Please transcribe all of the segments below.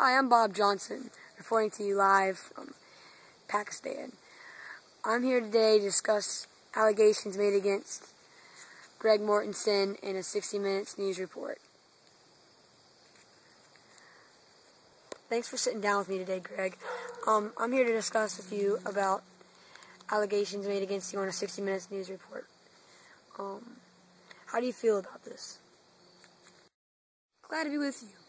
Hi, I'm Bob Johnson, reporting to you live from Pakistan. I'm here today to discuss allegations made against Greg Mortenson in a 60 Minutes news report. Thanks for sitting down with me today, Greg. Um, I'm here to discuss with you about allegations made against you on a 60 Minutes news report. Um, how do you feel about this? Glad to be with you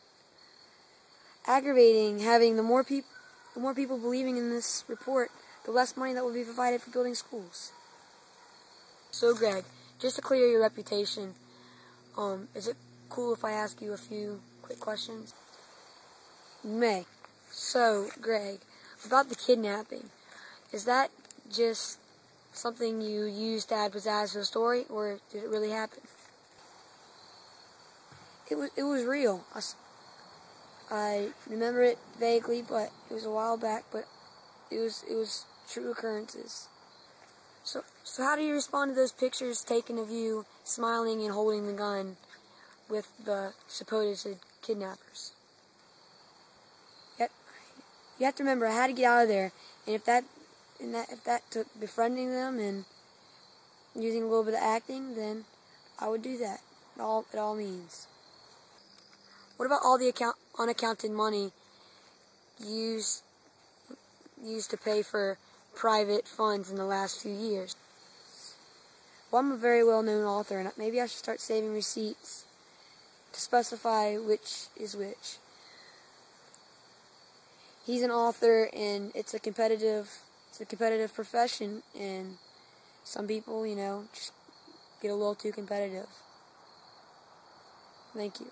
aggravating having the more people the more people believing in this report, the less money that will be provided for building schools. So Greg, just to clear your reputation, um, is it cool if I ask you a few quick questions? May. So, Greg, about the kidnapping, is that just something you used to add pizzazz to the story, or did it really happen? It was it was real. I remember it vaguely, but it was a while back. But it was it was true occurrences. So so how do you respond to those pictures taken of you smiling and holding the gun with the supposed kidnappers? Yet you have to remember I had to get out of there, and if that and that if that took befriending them and using a little bit of acting, then I would do that. It all it all means. What about all the account, unaccounted money used used to pay for private funds in the last few years? Well, I'm a very well-known author, and maybe I should start saving receipts to specify which is which. He's an author, and it's a competitive, it's a competitive profession, and some people, you know, just get a little too competitive. Thank you.